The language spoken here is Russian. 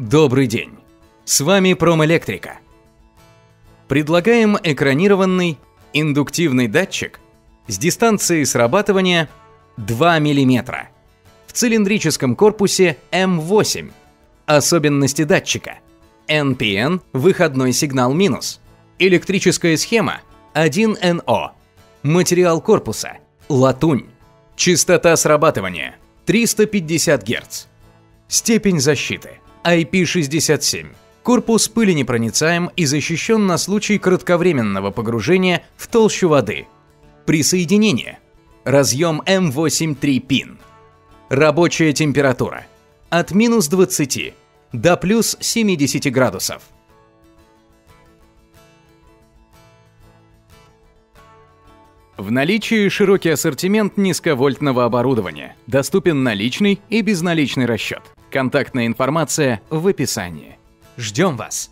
Добрый день! С вами Промэлектрика. Предлагаем экранированный индуктивный датчик с дистанцией срабатывания 2 мм в цилиндрическом корпусе М8. Особенности датчика. NPN – выходной сигнал минус. Электрическая схема 1NO. Материал корпуса – латунь. Частота срабатывания – 350 Гц. Степень защиты – IP67. Корпус пыленепроницаем и защищен на случай кратковременного погружения в толщу воды. Присоединение. Разъем М8 пин. Рабочая температура. От минус 20 до плюс 70 градусов. В наличии широкий ассортимент низковольтного оборудования. Доступен наличный и безналичный расчет. Контактная информация в описании. Ждем вас!